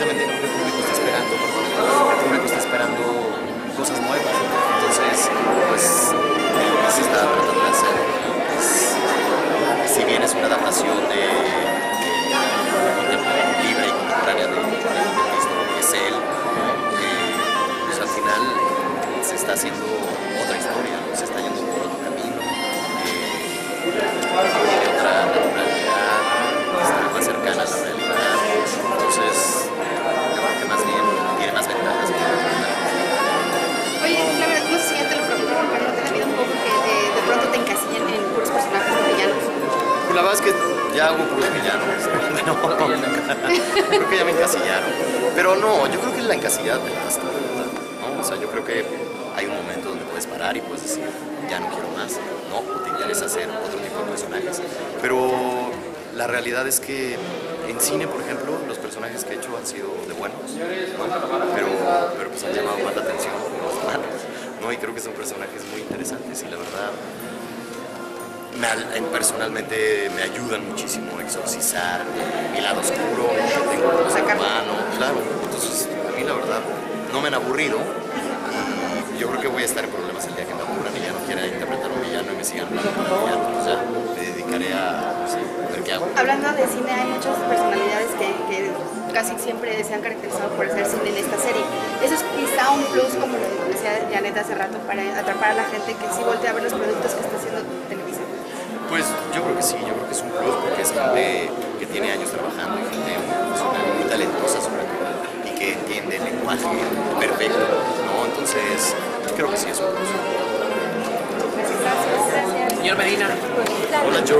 cementerio. la verdad es que ya hago puros villanos. No, creo que ya me encasillaron. Pero no, yo creo que la encasillada te basta, ¿no? O sea, yo creo que hay un momento donde puedes parar y puedes decir, ya no quiero más, no, o te interesa hacer otro tipo de personajes. Pero la realidad es que en cine, por ejemplo, los personajes que he hecho han sido de buenos, ¿no? pero, pero pues han llamado más la atención los malos, ¿no? Y creo que son personajes muy interesantes y la verdad me, al- en- personalmente me ayudan muchísimo a exorcizar mi lado oscuro que tengo ser humano, claro. Entonces, a mí la verdad no me han aburrido. Yo creo que voy a estar en problemas el día que me aburran y ya no quiera interpretar un villano y me sigan hablando villano. O sea, me dedicaré a ver qué hago. Hablando de cine, hay muchas personalidades que, que casi siempre se han caracterizado por hacer cine en esta serie. Eso es quizá un plus, como lo decía Janet hace rato, para atrapar a la gente que sí voltea a ver los productos que está haciendo Televisa. Pues yo creo que sí, yo creo que es un plus porque es gente que tiene años trabajando y gente muy profesional, muy talentosa sobre todo y que entiende el lenguaje perfecto, ¿no? Entonces creo que sí es un plus. Gracias. Señor Medina. Hola, Joe.